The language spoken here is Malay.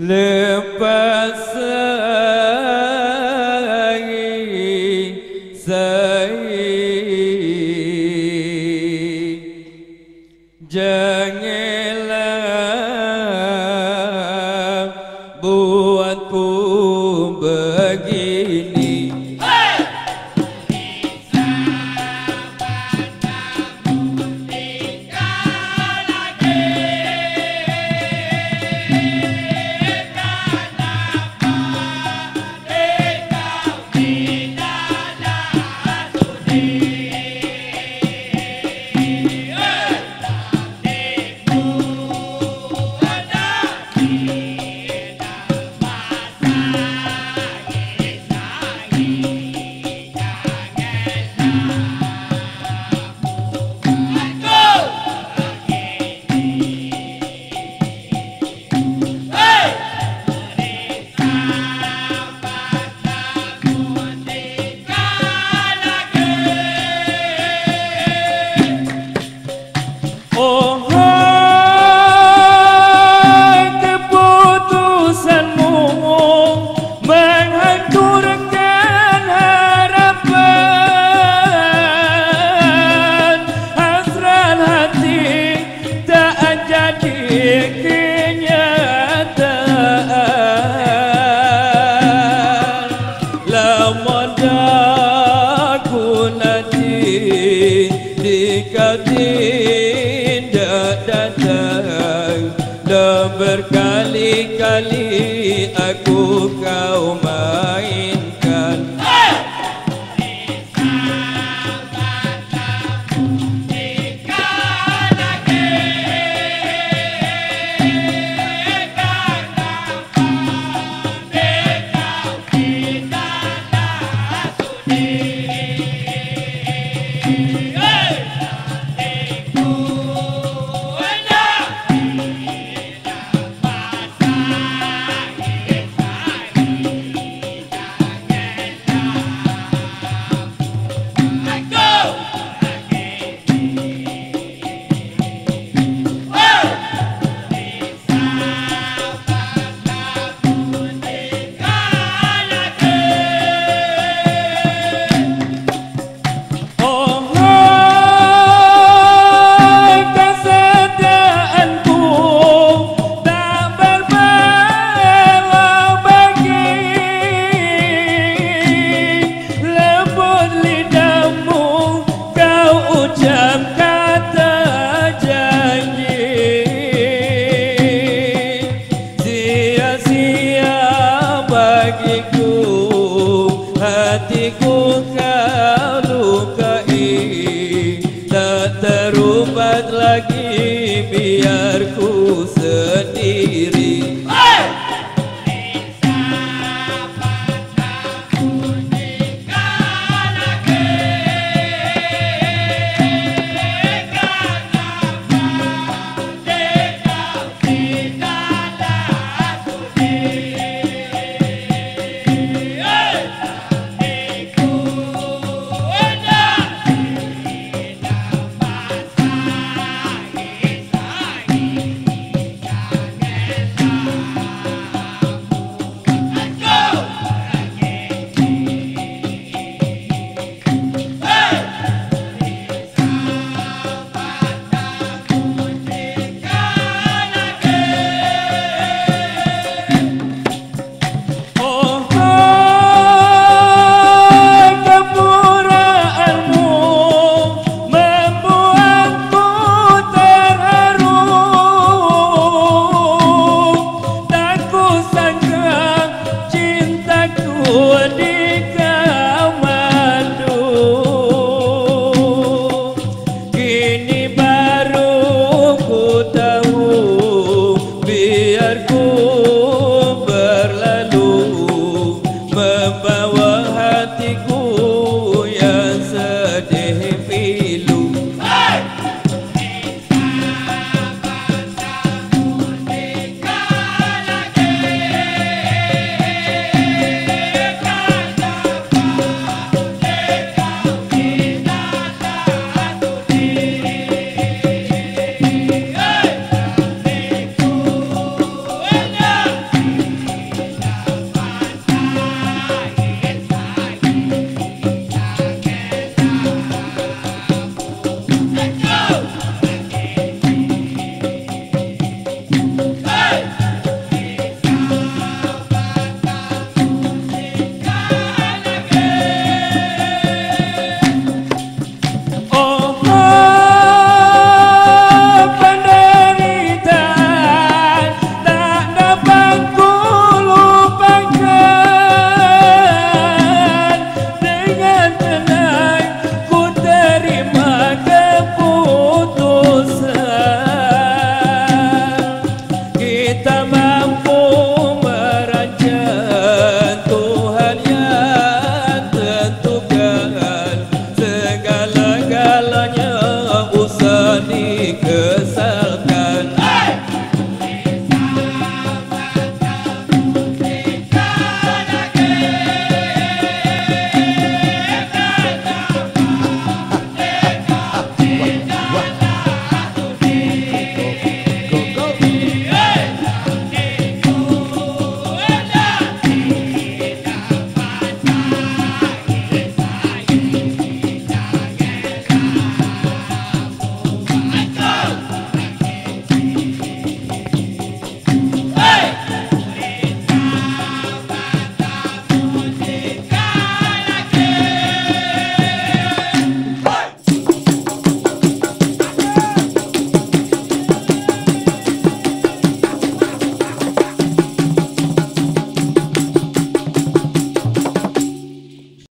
Let's Acabou. Jika tidak datang dan berkali-kali aku hatiku kau lukai tak terubat lagi biar ku sedih